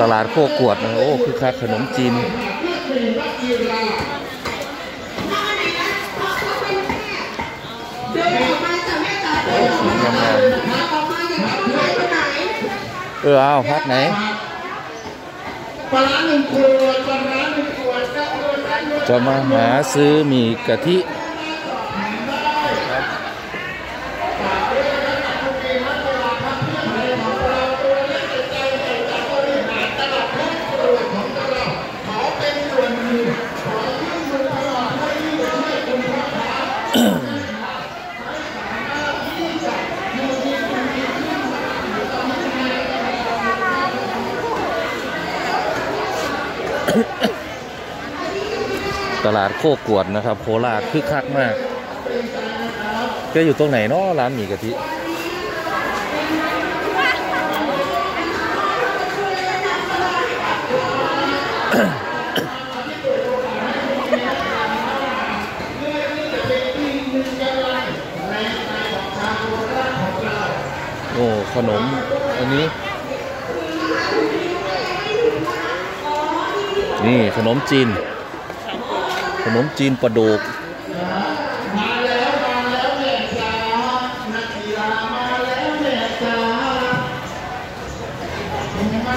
ตลาดโคกวดโอ้คือคักขนมจีนโอ้สีงามเออเอาพักไหนปลาหนึ่งขวดปลาหนึ่งขวดจะมาหาซื้อมีกะทิ ตลาดโคกวดนะครับ โคราชคึกคักมากแกอยู่ตรงไหนเนาะร้านหมี่กะทิโอ้ขนม อันนี้ นี่ขนมจีน นมจีนปลาดูก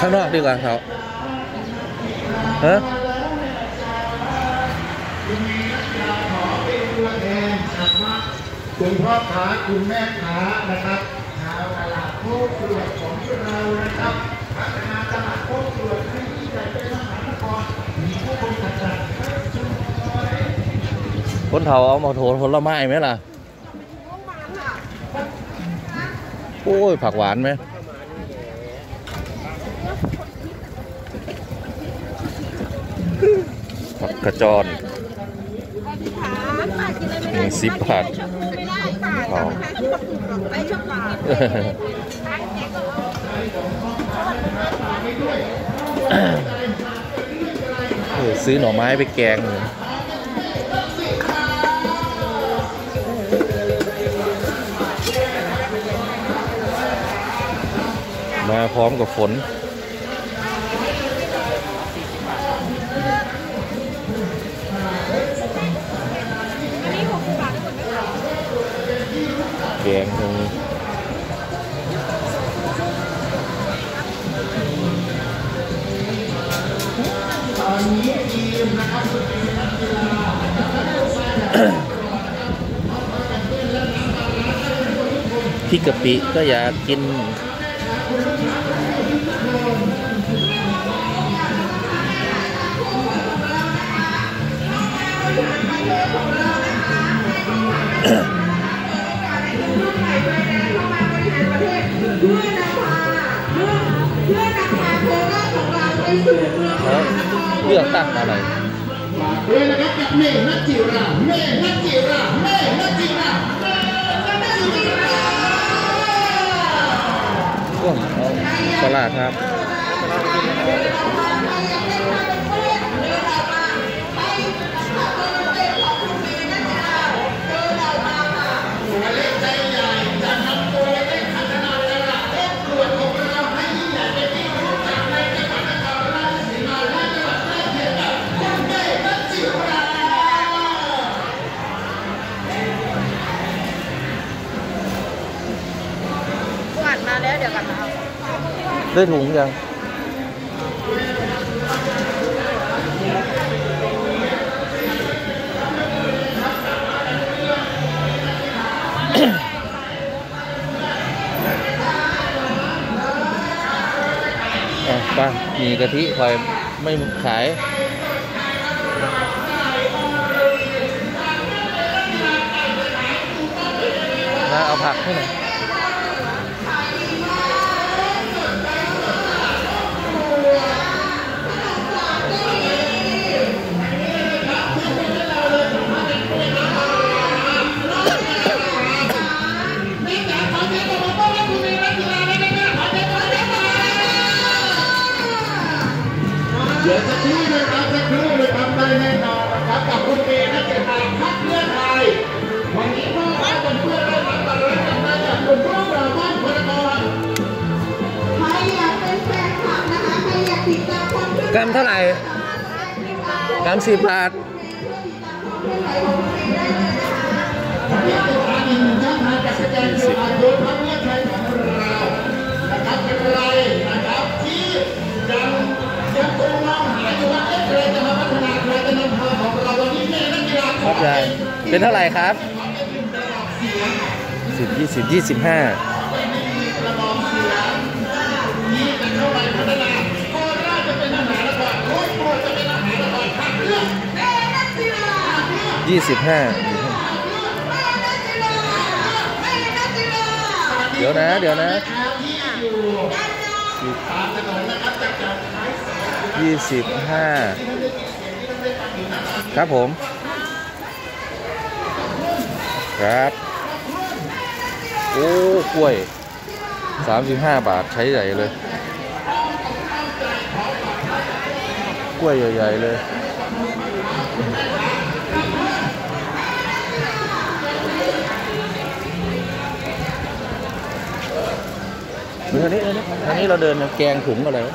ข้างนอกดีกว่าครับฮะคุณพ่อค้าคุณแม่ค้านะครับชาวตลาดโคกรวดของเรานะครับพัฒนาตลาดโคกรวดให้ยิ่งใหญ่เป็นมหานครมีผู้บริหาร คน เฒ่าเอามาโถผลไม้ไหมล่ะ โอ้ย ผักหวานไหมผักกระจรหนึ่งสิบบาทเออซื้อหน่อไม้ไปแกงเลย มาพร้อมกับฝน แกงตรงนี้พี่กะปิก็อยากกิน เลือกตั้งอะไรเลยนะครับกับเมฆนัทจิราเมฆนัทจิราเมฆนัทจิราก็เอาตลาดครับ ได้ถุงยังไป้ามีกะทิคอยไม่ขายมาเอาผักให้หน่อยาของเราวันนี้แม่นักกีฬาครับยายเป็นเท่าไหร่ครับสิบยี่สิบยี่สิบห้า ยี่สิบห้าเดี๋ยวนะ เดี๋ยวนะยี่สิบห้าครับผม ครับ โอ้กล้วยสามสิบห้าบาทใช้ใหญ่เลย กล้วยใหญ่ ๆ เลย เออนี่เออนี่ทางนี้เราเดินแกงถุงอะไรวะ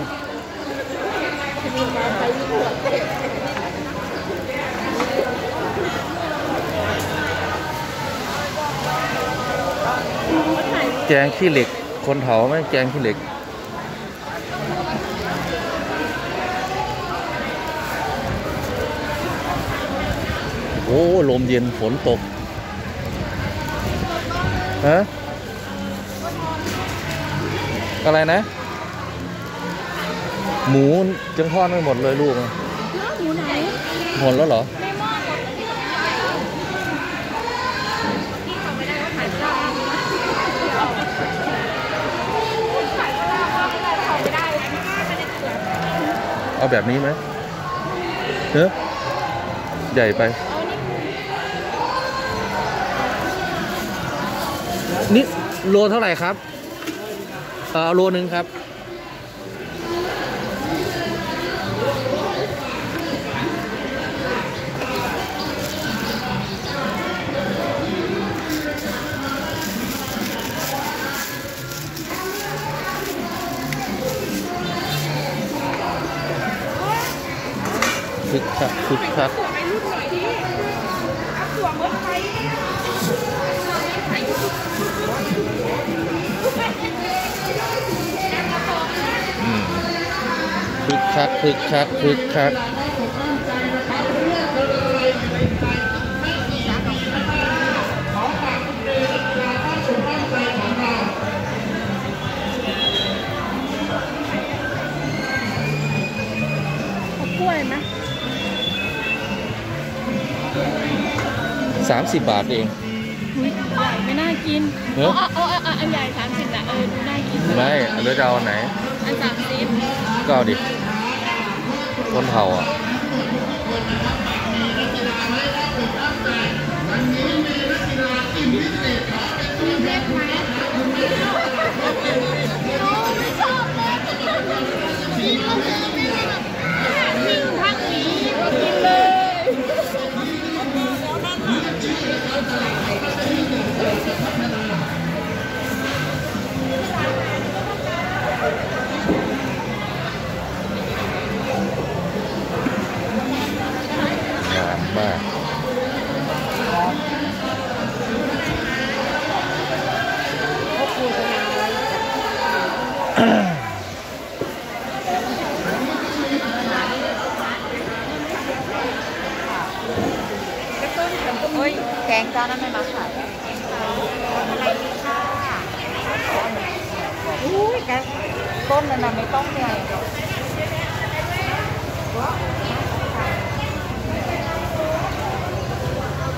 แกงขี้เหล็ก คนเผาไหมแกงขี้เหล็กโอ้ลมเย็นฝนตกฮะ อะไรนะ หมูจังทอดไม่หมดเลยลูกอะหมูไหนหมดแล้วเหรอในหม้อหมดที่เขาไม่ได้ว่าขายข้าวขายข้าวเขาไม่ได้ไม่ได้ไม่ได้เสือเอาแบบนี้ไหมเนอะใหญ่ไปนี่โลเท่าไหร่ครับ เออโลนึงครับ คึกคักคึกคักไปรุ่นหน่อยดิเอาถั่วมดไทย คึกคักคึกคักคึกคักเอากล้วยไหมสามสิบบาทเองอุ๊ยใหญ่ไม่น่ากินเนอะเอาเอาเอาเอาอันใหญ่สามสิบนะเออดูน่ากินไม่เลือกจะเอาอันไหนอันสามสิบก็เอาดิ คนเผาอะ โอ้ย แกงจานนั้นไม่มาขายอะไรดีค่ะอุ้ยแกงต้มนั่นน่ะไม่ต้องเนี่ย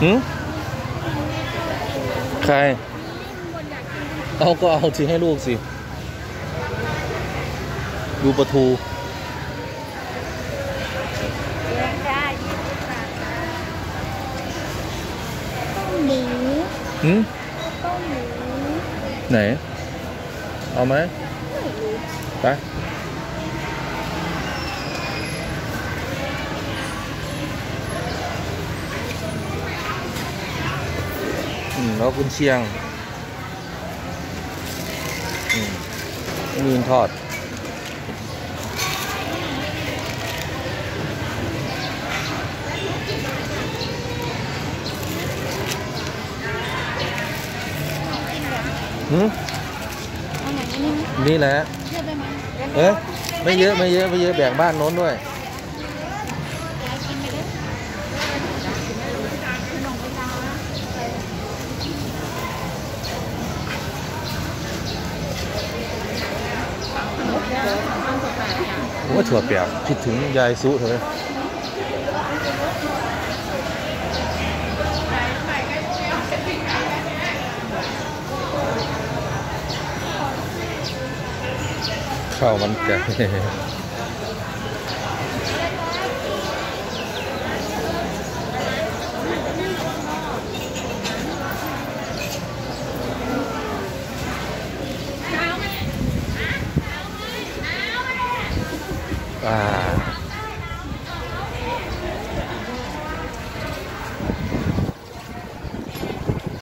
หืมใคร เอาก็เอาสิให้ลูกสิ ดูประทู แกงได้ยี่สิบบาทค่ะต้มหมู หืมต้มหมูไหนเอาไหมไปอืมแล้วกุนเชียง อืมมีนทอด หืมเอาไหนอันนี้ไหมนี่แหละเลือกได้ไหมเอ๊ะไม่เยอะไม่เยอะไม่เยอะแบ่งบ้านโน้นด้วยกินไปเลยขนมไปจ้าผมว่าถั่วเปียกคิดถึงยายซุเถอะ ข้าวมันไก่